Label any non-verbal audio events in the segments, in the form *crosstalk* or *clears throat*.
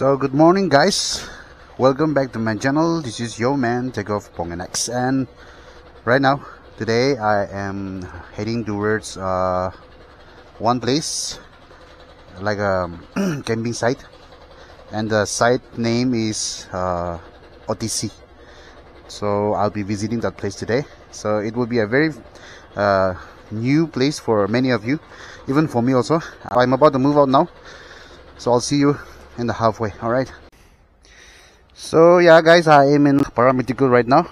So good morning guys. Welcome back to my channel. This is your Man Takeoff Pongenex and right now today I am heading towards uh, one place like a *clears throat* camping site and the site name is uh, OTC. So I'll be visiting that place today. So it will be a very uh, new place for many of you, even for me also. I'm about to move out now. So I'll see you in the halfway all right? So yeah guys i am in paramedical right now.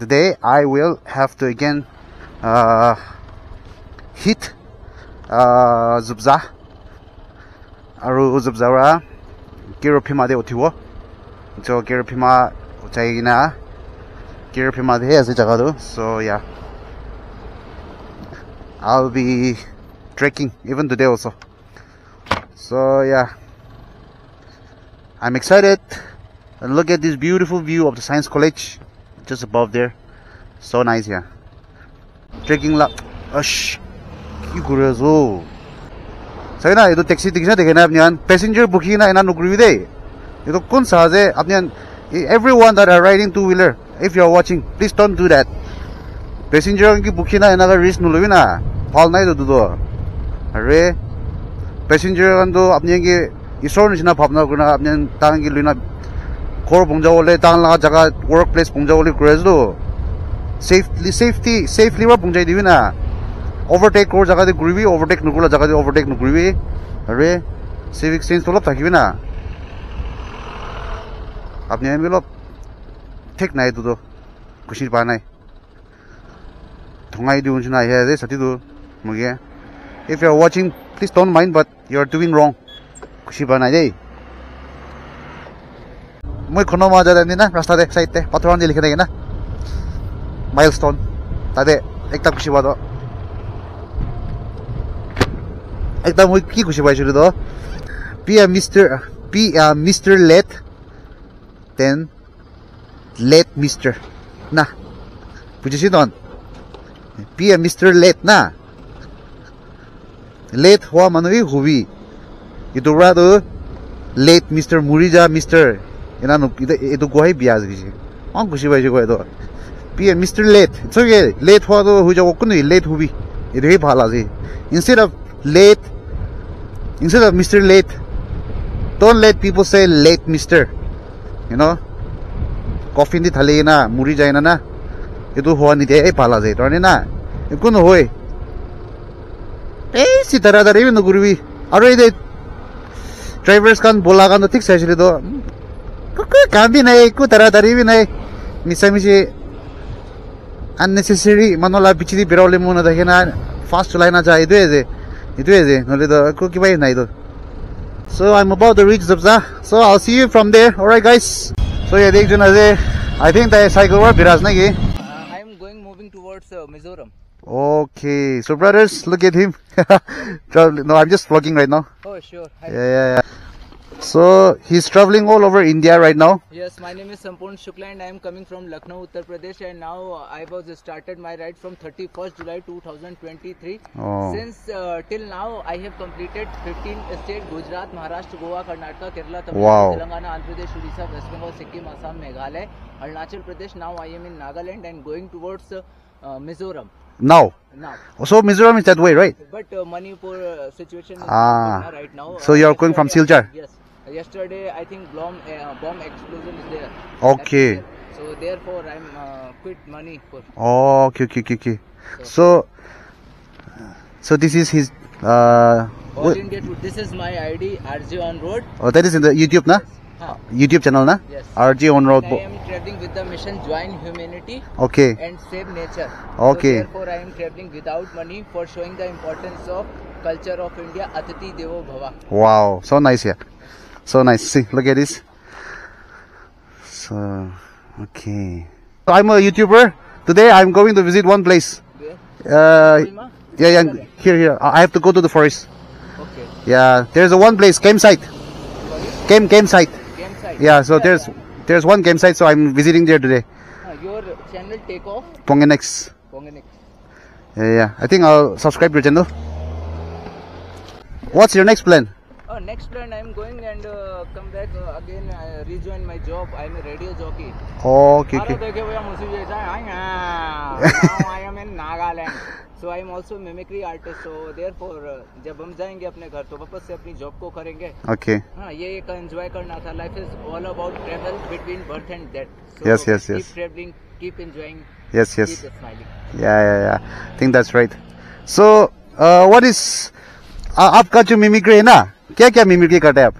Today i will have to again uh, hit uh, zubza. Aru zubzara giropima de otiwo. So giropima utayina giropima de ase jagado so yeah. I'll be trekking even today also. So yeah. I'm excited and look at this beautiful view of the science college just above there so nice here Drinking luck Ash, You kuryoso. Sabi na, ito taxi ticket na dekhe na. Passenger booking na ina nukrivi de. Ito kun sahaje apnyan. Everyone that are riding two wheeler, if you are watching, please don't do that. Passenger ki booking na ina risk nulovi na. Fall na ito dudo. Arre, passenger kan to apnyan ki ईश्वर निचना भावना करना अपने तांग की लुना घर पोंजा वाले तांग लगा जगह work place पोंजा वाले craze दो safety safely वा पोंजा दी ना ओवरटेक कर जगह दे गुरुवी ओवरटेक नुकुला जगह दे ओवरटेक नुकुरुवी अरे सिविक सेंस तो लब ना अपने एम लब ठीक नहीं तो तो कुछ नहीं पाना है थोड़ा ना ये सती तो if you are watching please please don't but you are are doing পোৱা নাই দেই মই খনৰ মাজত আনি না ৰাস্তাতে চাইডতে পাথৰ আনি লিখি থাকে না মাইল ষ্টন তাতে একটা খুচি পোৱা একটা মই কি খুচি পাইছিলোঁ তো P A mister P mister late then late mister না বুজিছি তহঁত পি এ মিষ্টাৰ লেট না লেট হোৱা মানুহেই হবি ইটো পৰা তো লেট মিষ্টাৰ মৰি যা মিষ্টাৰ এনা এইটো কোৱাহে বিয়া গৈছে অঁ গুচি পাইছে কয় এইটো পি এ মিষ্টাৰ লেট চবকে লেট হোৱাটো হৈ যাব কোনো লেট হবি এইটোহে ভাল আছে instead of late instead of mister late don't let people say late mister Yoon coffin দি ঢালি না মৰি যায় না না এইটো হোৱা নিদিয়াই ভাল আছে তাৰমানে না একো নহয় এই চিধাৰা দাৰিবি নকৰিবি আৰু এই ड्राइवर्स खान बोला खान तो ठीक सही तो काम भी नहीं को तरह तरी भी नहीं निशा मिशे अननेसेसरी मनोला पिछली बेरोले मुन देखे ना फास्ट चलाई ना जाए इतने से इतने से नहीं तो को कि नहीं तो so I am about to reach जबजा so I see you from there alright guys so ये देख जो नजे आई थिंक दैट साइकिल वर बिराज नहीं I am going moving towards Mizoram okay so brothers look at him *laughs* no i'm just vlogging right now oh sure Hi. yeah yeah yeah so he's traveling all over India right now. Yes, my name is Sampurn Shukla and I am coming from Lucknow, Uttar Pradesh and now I was started my ride from 31st July 2023. Oh. Since uh, till now I have completed 15 states Gujarat, Maharashtra, Goa, Karnataka, Kerala, Tamil Wow. Nadu, Telangana, Andhra Pradesh, Odisha, West Bengal, Sikkim, Assam, Meghalaya, Arunachal Pradesh. Now I am in Nagaland and going towards uh, uh, Mizoram. Now. Now, So Mizoram is that way, right? but uh, Manipur uh, situation is Ah. right now. So you are going from Silchar? Yes. Yesterday, I think bomb uh, bomb explosion is there. Okay. So therefore, I'm uh, quit money for. Oh, okay, okay, okay, okay. So, so this is his. Uh, All India. This is my ID, RJ on road. oh, that is in the YouTube, na? Huh. YouTube channel, na? Yes. RJ on road. I am traveling with the mission Join Humanity Okay. and Save Nature. Okay. So therefore, I am traveling without money for showing the importance of culture of India. Atithi Devo Bhava. Wow, so nice here. So nice. See, look at this. So, okay. So I'm a YouTuber. Today I'm going to visit one place. Uh, yeah, yeah. Here, here. I have to go to the forest. Okay. Yeah, there's a one place, campsite. Sorry. Camp, campsite. Game side. Yeah, so there's there's one campsite, so I'm visiting there today. Uh, your channel take off. Pongenex. Ponganik. Yeah, yeah. I think I'll subscribe to your channel. What's your next plan? और next Oh, next plan I'm going and uh, come back uh, again. I rejoin my job. Okay a radio jockey. Oh, okay. okay. *laughs* now I am in Nagaland so I am also mimicry artist so therefore जब हम जाएँगे अपने घर तो वापस से अपनी job को करेंगे ओके okay. हाँ ये एक एंजॉय करना था life is all about travel between birth and death yes yes yes travelling keep enjoying yes yes yeah yeah yeah I think that's right so what is आपका जो mimicry है ना क्या क्या मिमिक्री करते हैं आप?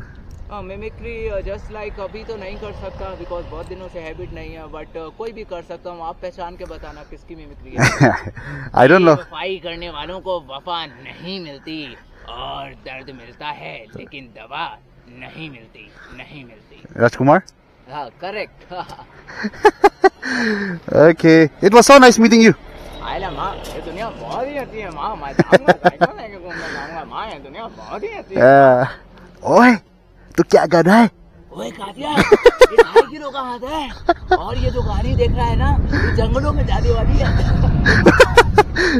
मिमिक्री जस्ट लाइक अभी तो नहीं कर सकता बिकॉज़ बहुत दिनों से हैबिट नहीं है बट uh, कोई भी कर सकता हूँ। आप पहचान के बताना किसकी मिमिक्री है। *laughs* I don't know. वफाई करने वालों को वफा नहीं मिलती और दर्द मिलता है लेकिन दवा नहीं मिलती नहीं मिलती। राजकुमार? हाँ correct *laughs* Okay. It was so nice meeting you. आयला माँ ये दुनिया बहुत ही अच्छी है माँ मैं *laughs* ही है ओए तू क्या कर रहा है? ओए कातिया ये ढाई किलो का हाथ है। और ये जो गाड़ी देख रहा है ना ये जंगलों में जाने वाली है।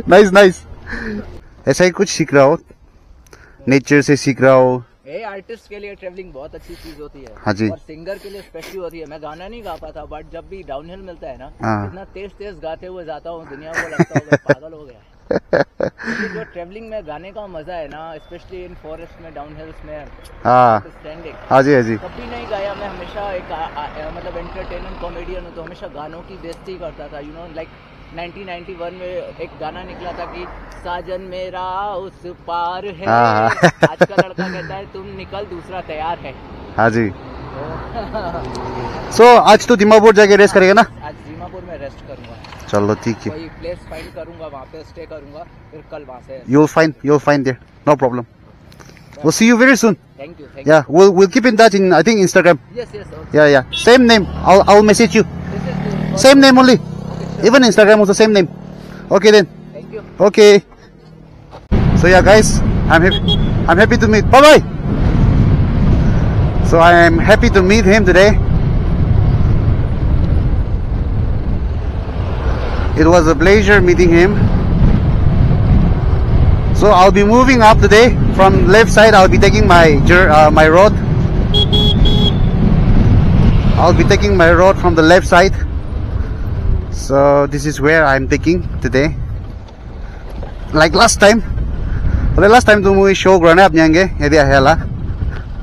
*laughs* नाइस नाइस ऐसा ही कुछ सीख रहा हो? नेचर से सीख रहा हो? आर्टिस्ट के लिए ट्रेवलिंग बहुत अच्छी चीज़ होती है। हाँ जी। और सिंगर के लिए स्पेशली होती है। मैं गाना नहीं गा पाता बट जब भी डाउनहिल मिलता है ना हाँ। इतना तेज तेज गाते हुए जाता हूँ दुनिया को लगता होगा पागल हो गया। है *laughs* जो ट्रेवलिंग में गाने का मज़ा है ना स्पेशली इन फॉरेस्ट में डाउन हिल्स में हाँ। हाँ जी हाँ जी। कभी नहीं गाया मैं हमेशा एक आ, आ, आ, मतलब एंटरटेनमेंट कॉमेडियन हूँ तो हमेशा गानों की बेइज्जती करता था यू नो लाइक 1991 में एक गाना निकला था कि साजन मेरा उस पार है। हाँ। आज का लड़का कहता है तुम निकल दूसरा तैयार है। हाँ जी। तो सो आज तो दिमापुर जाके रेस्ट करेगा ना? आज दीमापुर में रेस्ट करूँगा। चलो ठीक है। प्लेस फाइंड करूँगा वहाँ पे no problem we see you very soon yeah we will keep in touch in I think Instagram. Yeah yeah same name I message you same name only even Instagram is same name okay then okay so yeah guys I am I am happy to meet bye bye so i am happy to meet him today. It was a pleasure meeting him. So i'll be moving up today. From left side i'll be taking my uh, my road. I'll be taking my road from the left side. So this is where i'm taking today. Like last time. The last time movie show up nyange edi hela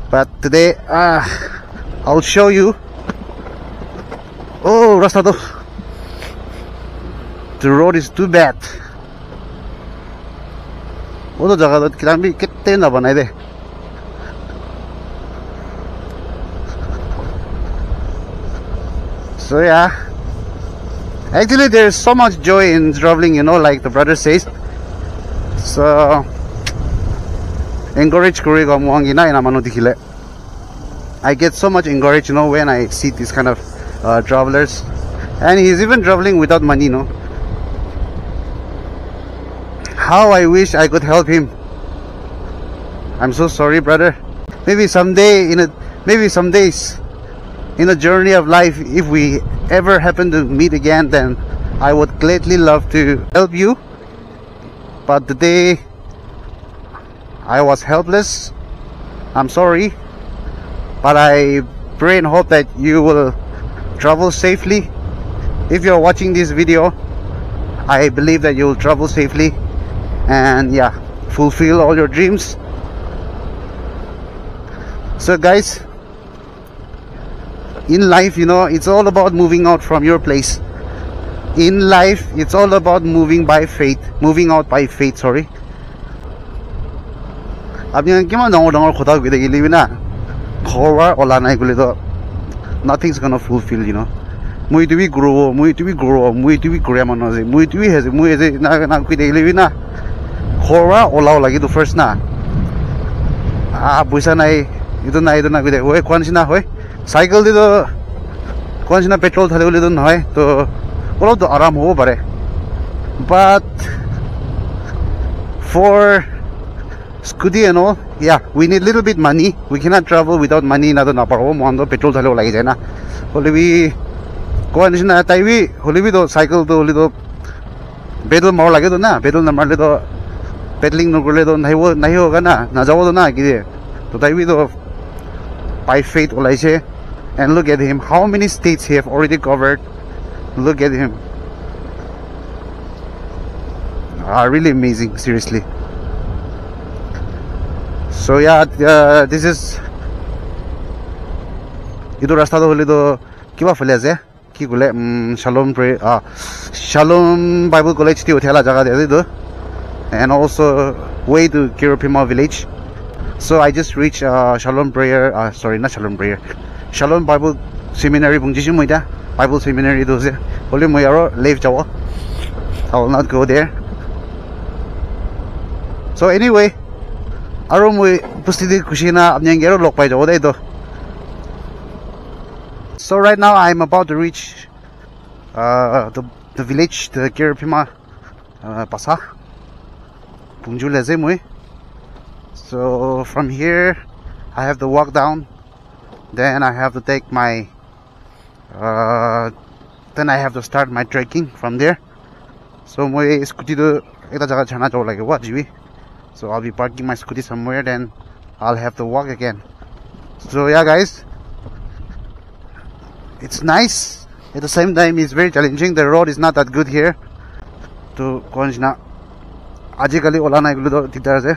but today uh, i'll show you. Oh rasta the road is too bad. この坂だってランビー決定なばないで so yeah. Actually there's so much joy in traveling you know like the brother says. So encourage kuriga mwangi na inamano dikhile I get so much encouraged you know when I see these kind of uh, travelers. And he's even traveling without money you know how I wish I could help him. I'm so sorry brother. Maybe someday in a maybe some days in a journey of life if we ever happen to meet again then I would gladly love to help you. But today I was helpless I'm sorry. But I pray and hope that you will travel safely. If you're watching this video I believe that you'll travel safely and yeah fulfill all your dreams so guys in life you know it's all about moving out from your place in life it's all about moving by faith moving out by faith sorry আপনি কিমান ডাঙৰ ডাঙৰ কথা কৈ থাকিলে না ঘৰৰ OLA নাই গ'লেতো নাথিংছ গন ফুলফিল ইউ ন মই এইটো বি গ্ৰ' মই এইটো বি গ্ৰ' মই এইটো বি গ্ৰ'য়া মানুহ আছে মই এইটো বি হেছে মই এজে না না কৈ থাকিলে না khora olao lagi tu first na ah puisa nai itu nai itu nai gede hoi kuan sina hoi cycle di tu kuan sina petrol thale uli tu nai tu olao tu aram hobo bare but for scooty and all yeah we need little bit money we cannot travel without money na tu na paro mon do petrol thale lagi jai na holi bi kuan sina tai bi holi bi tu cycle tu uli tu Pedal mau lagi tu na, pedal nama lagi tu pedalling নকৰিলেতো নাহিব নাহিব না নাযাবতো না কি তথাপিতো পাইপ ফেট ওলাইছে and look at him how many states have already covered look at him are really amazing seriously so' ইয়াত দিছ ইজ এইটো ৰাস্তাটো হ'লেতো কিবা ফালে আছে কি ক'লে শ্বালম শ্বালম বাইবুল কলেজ উঠিয়ালা জেগা দিয়ে এইটো and also way to Kirupima village. So I just reached uh, Shalom prayer uh, sorry not Shalom prayer. Shalom Bible seminary Bible seminary do se hole moi leave I will not go there. So anyway aro moi pustidi kushina apnyang gero lok pai jawo dai to so right now I'm about to reach uh, the, the village, the Kiripima uh, Pasa. So from here, I have to walk down. Then I have to take my, uh, then I have to start my trekking from there. So my scooty. So I'll be parking my scooty somewhere. Then I'll have to walk again. So yeah, guys it's nice at the same time it's very challenging the road is not that good here to konjna আজিকালি ওলা নাই বুলি দিগদাৰ আছে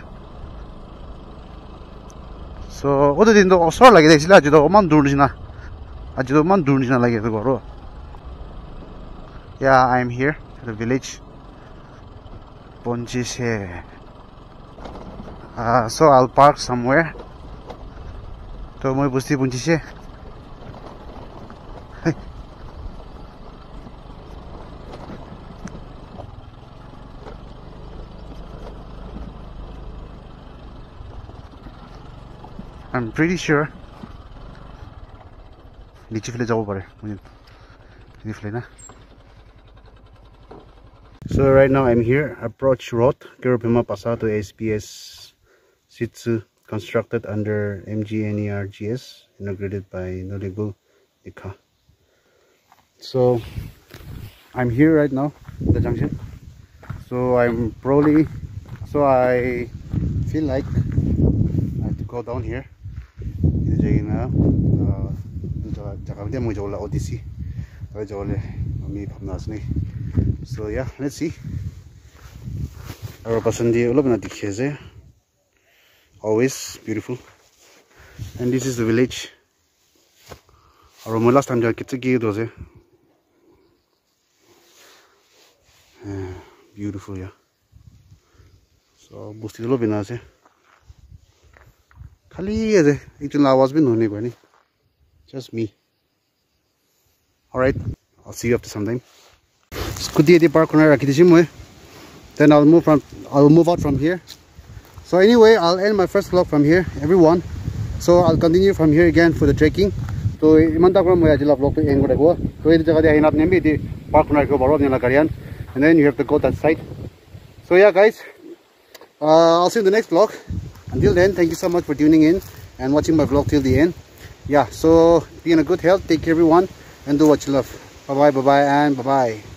চ' গোটেই দিনটো ওচৰ লাগি থাকিছিলে আজিতো অকণমান দূৰ নিচিনা। আজিতো অকণমান দূৰ নিচিনা লাগি আছে ঘৰো। Yeah I am here village পঞ্চিছে চ' আল পাৰ্ক চামৱেৰ ত' মই বস্তি পঞ্চিছে I'm pretty sure নিচে ফেলে যাব পারে ফেলে না So right now I'm here, approach road, Kirupima Pasa to SBS Sitsu, constructed under MGNERGS, inaugurated by Nolibu Ika. So I'm here right now, the junction. So I'm probably, so I feel like I have to go down here 제기나 어 잠깐만 뭐 저걸 어디시 저 저걸 미 밤나스니. So yeah let's see. our person the ulabna dikheje always beautiful. And this is the village. our my last time ja kitsgi doze beautiful yeah. So busti ulabna se खाली अझै एकजना आवाज पनि हुने भयो नि just me right see of some time scooty Yati park गरेर राखिदिन्छु म then all move from all move out from here so anyway i'll end my first vlog from here everyone so i'll continue from here again for the trekking so iman ta kram moya jila vlog to end gore ko so ei jaga de aina nembi di park na ko baro nela karian and then you have to go that side so yeah guys uh, i'll see you in the next vlog until then thank you so much for tuning in and watching my vlog till the end. Yeah so be in a good health. Take care everyone and do what you love. Bye bye bye bye and bye bye